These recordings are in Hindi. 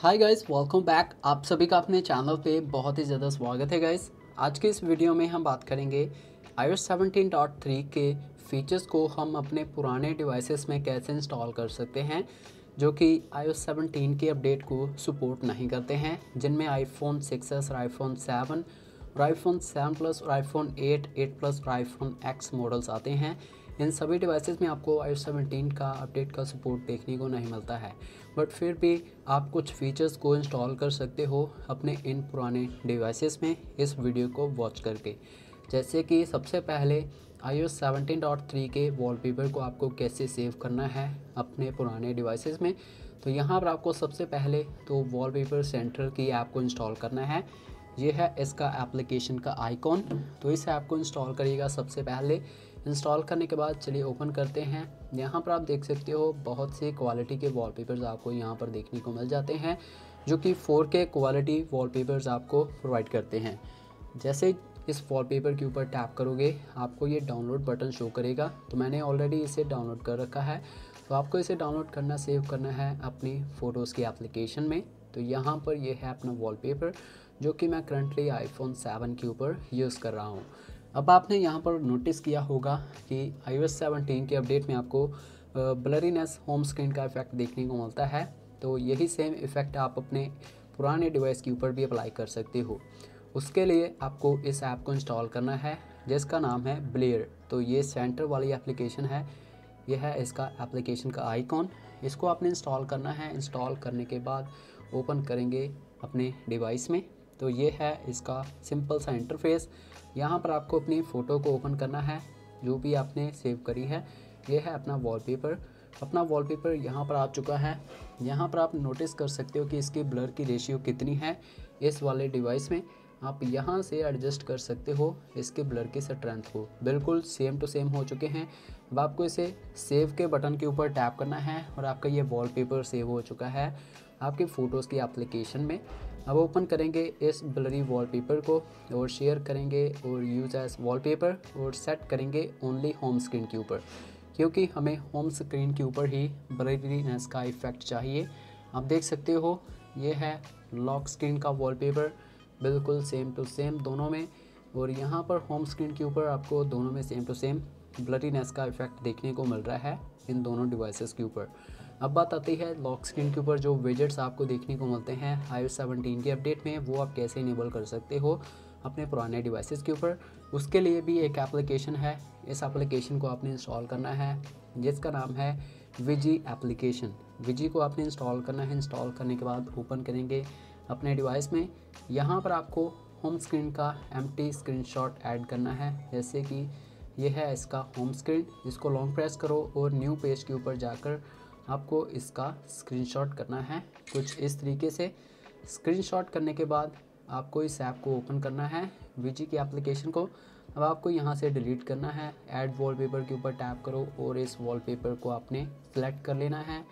हाय गाइस वेलकम बैक आप सभी का अपने चैनल पे बहुत ही ज़्यादा स्वागत है गाइस आज के इस वीडियो में हम बात करेंगे iOS 17.3 के फीचर्स को हम अपने पुराने डिवाइसेस में कैसे इंस्टॉल कर सकते हैं जो कि iOS 17 के अपडेट को सपोर्ट नहीं करते हैं जिनमें आईफोन 6s और आईफोन सेवन और आईफोन सेवन प्लस और आईफोन 8, 8 प्लस और आईफोन एक्स मॉडल्स आते हैं। इन सभी डिवाइसेस में आपको आई सेवनटीन का अपडेट का सपोर्ट देखने को नहीं मिलता है। बट फिर भी आप कुछ फीचर्स को इंस्टॉल कर सकते हो अपने इन पुराने डिवाइसेस में इस वीडियो को वॉच करके। जैसे कि सबसे पहले I S seventeen dot three के वॉलपेपर को आपको कैसे सेव करना है अपने पुराने डिवाइसेस में। तो यहाँ पर आपको सबसे पहले तो वॉलपेपर सेंटर की ऐप को इंस्टॉल करना है। ये है इसका एप्लीकेशन का आइकॉन तो इस ऐप को इंस्टॉल करिएगा सबसे पहले। इंस्टॉल करने के बाद चलिए ओपन करते हैं। यहाँ पर आप देख सकते हो बहुत से क्वालिटी के वॉलपेपर्स आपको यहाँ पर देखने को मिल जाते हैं, जो कि 4K क्वालिटी वॉलपेपर्स आपको प्रोवाइड करते हैं। जैसे इस वॉलपेपर के ऊपर टैप करोगे, आपको ये डाउनलोड बटन शो करेगा। तो मैंने ऑलरेडी इसे डाउनलोड कर रखा है। तो आपको इसे डाउनलोड करना सेव करना है अपनी फ़ोटोज़ की एप्लीकेशन में। तो यहाँ पर ये है अपना वॉलपेपर जो कि मैं करंटली आईफोन 7 के ऊपर यूज़ कर रहा हूँ। अब आपने यहाँ पर नोटिस किया होगा कि आई सेवनटीन के अपडेट में आपको ब्लरीनेस होम स्क्रीन का इफ़ेक्ट देखने को मिलता है। तो यही सेम इफ़ेक्ट आप अपने पुराने डिवाइस के ऊपर भी अप्लाई कर सकते हो। उसके लिए आपको इस ऐप को इंस्टॉल करना है, जिसका नाम है ब्लेयर तो ये सेंटर वाली एप्लीकेशन है। यह है इसका एप्लीकेशन का आइकॉन इसको आपने इंस्टॉल करना है। इंस्टॉल करने के बाद ओपन करेंगे अपने डिवाइस में। तो ये है इसका सिंपल सा इंटरफेस यहाँ पर आपको अपनी फ़ोटो को ओपन करना है, जो भी आपने सेव करी है। ये है अपना वॉलपेपर अपना वॉलपेपर यहाँ पर आ चुका है। यहाँ पर आप नोटिस कर सकते हो कि इसकी ब्लर की रेशियो कितनी है इस वाले डिवाइस में। आप यहाँ से एडजस्ट कर सकते हो, इसके ब्लर की स्ट्रेंथ को बिल्कुल सेम टू सेम हो चुके हैं। अब आपको इसे सेव के बटन के ऊपर टैप करना है और आपका ये वॉलपेपर सेव हो चुका है आपके फ़ोटोज़ की एप्लीकेशन में। अब ओपन करेंगे इस ब्लरी वॉलपेपर को और शेयर करेंगे और यूज़ एज वॉलपेपर और सेट करेंगे ओनली होम स्क्रीन के ऊपर। क्योंकि हमें होम स्क्रीन के ऊपर ही ब्लरीनेस का इफ़ेक्ट चाहिए। आप देख सकते हो, ये है लॉक स्क्रीन का वॉलपेपर बिल्कुल सेम टू सेम दोनों में। और यहाँ पर होम स्क्रीन के ऊपर आपको दोनों में सेम टू सेम ब्लटीनेस का इफ़ेक्ट देखने को मिल रहा है इन दोनों डिवाइसेस के ऊपर। अब बात आती है लॉक स्क्रीन के ऊपर जो विजेट्स आपको देखने को मिलते हैं आई सेवनटीन के अपडेट में, वो आप कैसे इनेबल कर सकते हो अपने पुराने डिवाइसेस के ऊपर। उसके लिए भी एक एप्लीकेशन है, इस एप्लीकेशन को आपने इंस्टॉल करना है, जिसका नाम है विजी एप्लीकेशन विजी को आपने इंस्टॉल करना है इंस्टॉल करने के बाद ओपन करेंगे। अपने डिवाइस में। यहाँ पर आपको होम स्क्रीन का एम टी स्क्रीन ऐड करना है। जैसे कि यह है इसका होम स्क्रीन इसको लॉन्ग प्रेस करो और न्यू पेज के ऊपर जाकर आपको इसका स्क्रीनशॉट करना है। कुछ इस तरीके से। स्क्रीनशॉट करने के बाद आपको इस ऐप को ओपन करना है वीजी की एप्लीकेशन को। अब आपको यहाँ से डिलीट करना है। ऐड वॉलपेपर के ऊपर टैप करो और इस वॉलपेपर को आपने सेलेक्ट कर लेना है।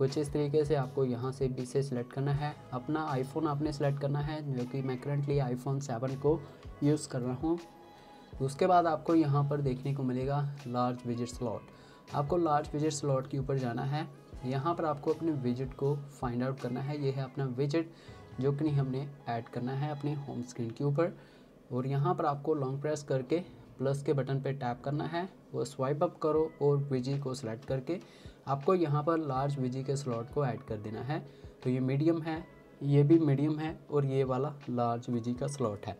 कुछ इस तरीके से आपको यहाँ से भी से सिलेक्ट करना है। अपना आईफोन आपने सेलेक्ट करना है, जो कि मैं करंटली आईफोन सेवन को यूज़ कर रहा हूँ। उसके बाद आपको यहाँ पर देखने को मिलेगा लार्ज विज़िट स्लॉट आपको लार्ज विज़िट स्लॉट के ऊपर जाना है। यहाँ पर आपको अपने विज़िट को फाइंड आउट करना है। ये है अपना विज़िट जो कि हमने ऐड करना है अपने होम स्क्रीन के ऊपर। और यहाँ पर आपको लॉन्ग प्रेस करके प्लस के बटन पर टैप करना है, वो स्वाइप अप करो और विजी को सिलेक्ट करके आपको यहाँ पर लार्ज विजी के स्लॉट को ऐड कर देना है। तो ये मीडियम है, ये भी मीडियम है और ये वाला लार्ज विजी का स्लॉट है।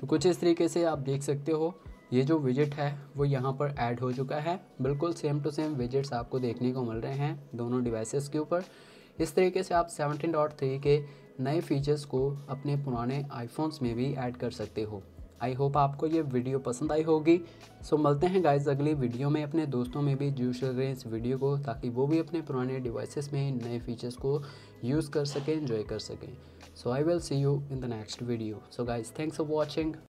तो कुछ इस तरीके से आप देख सकते हो, ये जो विज़िट है, वो यहाँ पर ऐड हो चुका है। बिल्कुल सेम टू सेम विजिट्स आपको देखने को मिल रहे हैं दोनों डिवाइसेस के ऊपर। इस तरीके से आप 17.3 के नए फीचर्स को अपने पुराने आईफोन्स में भी ऐड कर सकते हो। आई होप आपको ये वीडियो पसंद आई होगी। सो so, मिलते हैं गाइज़ अगली वीडियो में अपने दोस्तों में भी जूस हैं इस वीडियो को ताकि वो भी अपने पुराने डिवाइसेस में नए फीचर्स को यूज़ कर सकें इन्जॉय कर सकें। So I will see you in the next video so guys thanks for watching